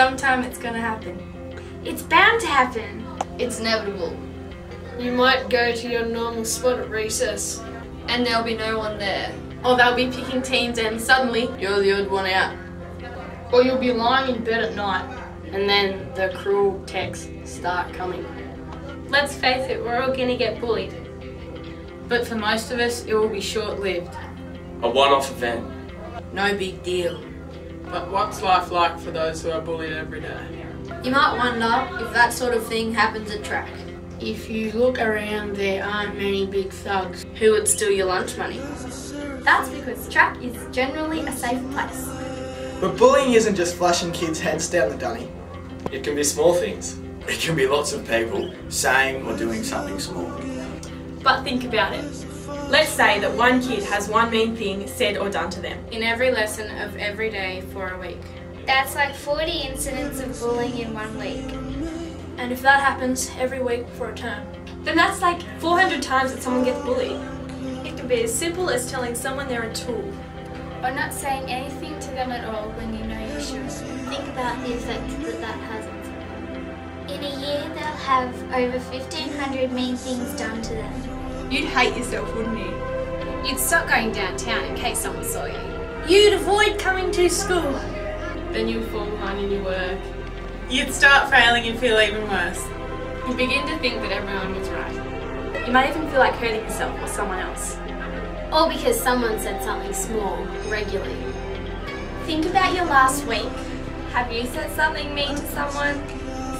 sometime it's gonna happen. It's bound to happen. It's inevitable. You might go to your normal spot at recess. And there'll be no one there. Or they'll be picking teams and suddenly You're the odd one out. Or you'll be lying in bed at night. And then the cruel texts start coming. Let's face it, we're all gonna get bullied. But for most of us, it will be short lived. A one-off event. No big deal. But what's life like for those who are bullied every day? You might wonder if that sort of thing happens at TRAC. If you look around, there aren't many big thugs who would steal your lunch money. That's because TRAC is generally a safe place. But bullying isn't just flushing kids' heads down the dunny. It can be small things. It can be lots of people saying or doing something small. But think about it. Let's say that one kid has one mean thing said or done to them. In every lesson of every day for a week. That's like 40 incidents of bullying in one week. And if that happens every week for a term, then that's like 400 times that someone gets bullied. It can be as simple as telling someone they're a tool. Or not saying anything to them at all when you know you should. Think about the effect that that has on someone. In a year, they'll have over 1,500 mean things done to them. You'd hate yourself, wouldn't you? You'd stop going downtown in case someone saw you. You'd avoid coming to school. Then you'd fall behind in your work. You'd start failing and feel even worse. You'd begin to think that everyone was right. You might even feel like hurting yourself or someone else. Or because someone said something small regularly. Think about your last week. Have you said something mean to someone?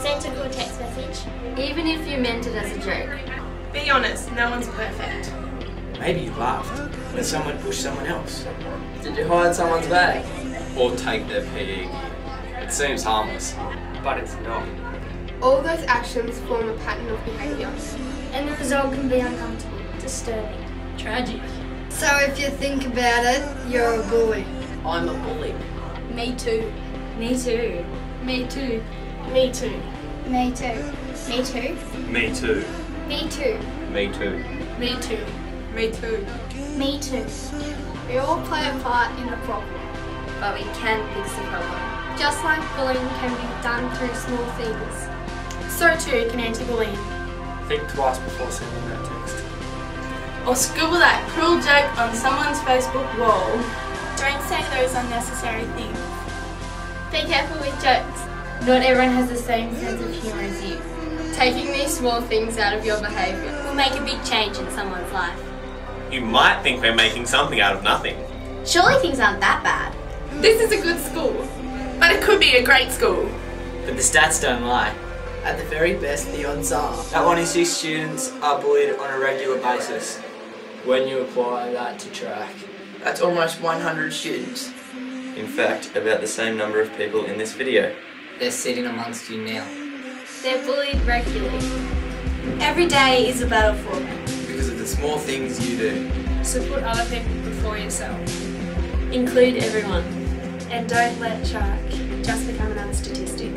Sent a good text message. Even if you meant it as a joke. Be honest, no one's perfect. Maybe you laughed when someone pushed someone else. Did you hide someone's bag? Or take their PE. It seems harmless, but it's not. All those actions form a pattern of behaviour. And the result can be uncomfortable, disturbing. Tragic. So if you think about it, you're a bully. I'm a bully. Me too. Me too. Me too. Me too. Me too. Me too. Me too. Me too. Me too. Me too. Me too. Me too. Me too. We all play a part in the problem. But we can fix the problem. Just like bullying can be done through small things. So too can anti-bullying. Think twice before sending that text. Or scribble that cruel joke on someone's Facebook wall. Don't say those unnecessary things. Be careful with jokes. Not everyone has the same sense of humour as you. Taking these small things out of your behaviour. Will make a big change in someone's life. You might think we're making something out of nothing. Surely things aren't that bad. This is a good school, but it could be a great school. But the stats don't lie. At the very best, the odds are. That one in six students are bullied on a regular basis. When you apply that to TRAC. That's almost 100 students. In fact, about the same number of people in this video. They're sitting amongst you now. They're bullied regularly. Every day is a battle for them. Because of the small things you do. So put other people before yourself. Include everyone. And don't let TRAC just become another statistic.